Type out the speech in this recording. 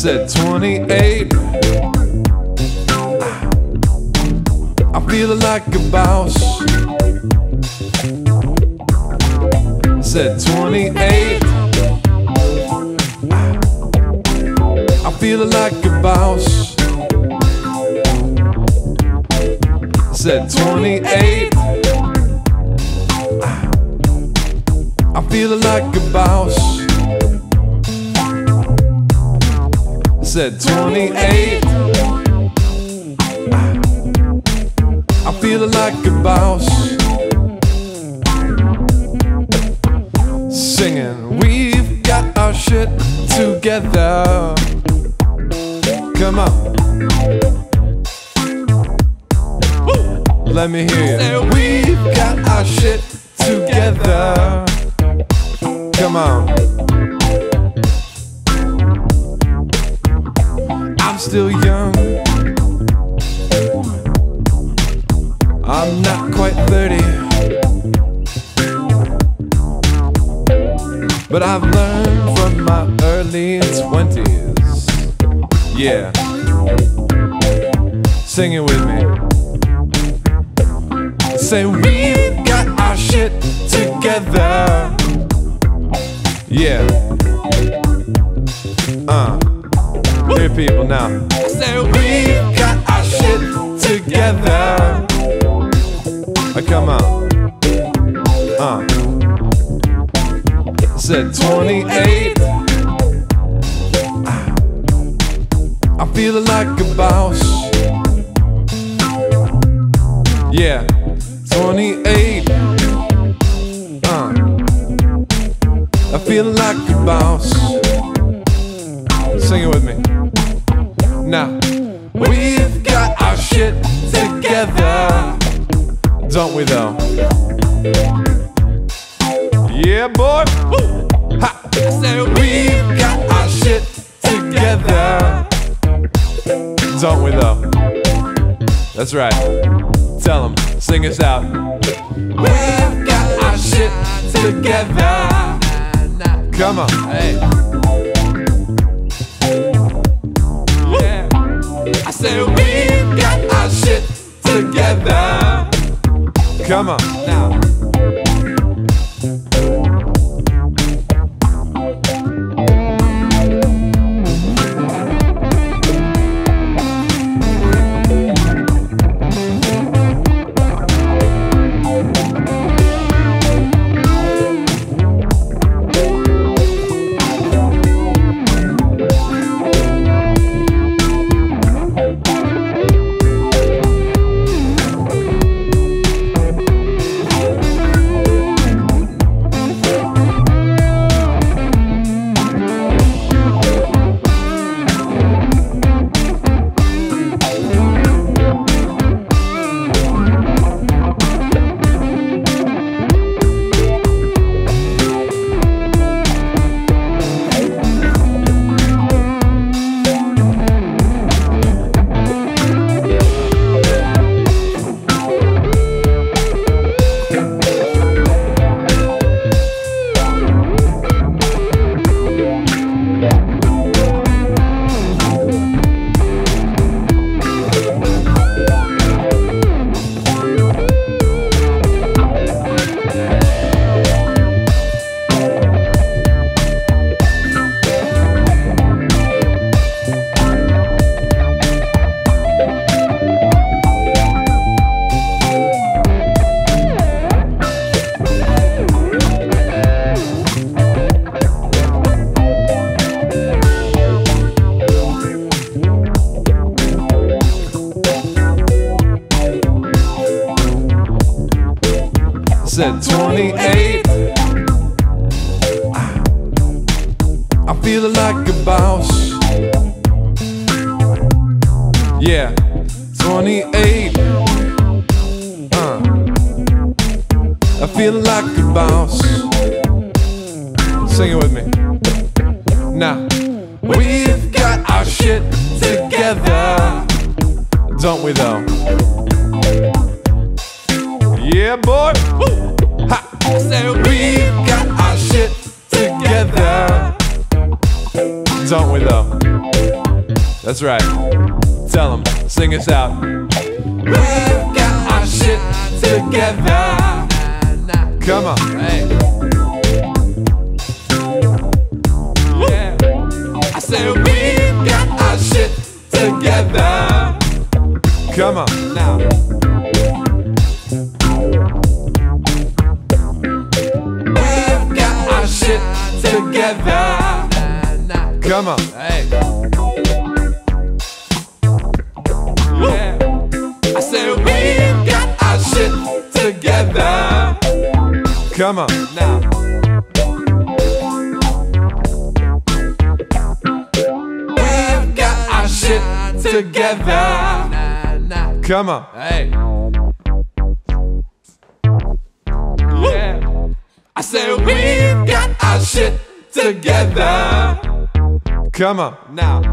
said 28. I'm feeling like a boss. Said 28. I'm feeling like a boss. Said 28. I'm feeling like a boss. Said 28. I'm feeling like a boss. Singing, we've got our shit together. Come on. Let me hear you. We've got our shit together. Come on. Still young. I'm not quite 30. But I've learned from my early 20s. Yeah. Sing it with me. Say, we've got our shit together. Yeah. People now. Say, we've got our shit together. Uh, come on. Uh. Said 28. Ah. I'm feeling like a boss. Yeah. 28. Uh. I'm feeling like a boss. Sing it with me. Now, we've got our shit together. Don't we though? Yeah, boy. Woo. Ha. Said we've got our shit together. Don't we though? That's right. Tell them, sing us out. We've got our shit together. Come on. Hey. Said we've got our shit together. Come on now. 28. Ah. I'm feeling like a boss. Yeah, 28. Uh. I'm feeling like a boss. Sing it with me. Now, we've got our shit together. Don't we though? Yeah, boy. Woo say we've got our shit together. Don't we though? That's right. Tell them, sing us out. We've got our shit together. Come on. Hey. Yeah. I said we've got our shit together. Come on now. Come on. Hey. Yeah. I said we've got our shit together. Come on. Now. We've got our shit together. Come on. Hey. Yeah. I said we've got our shit together. Come on. Now.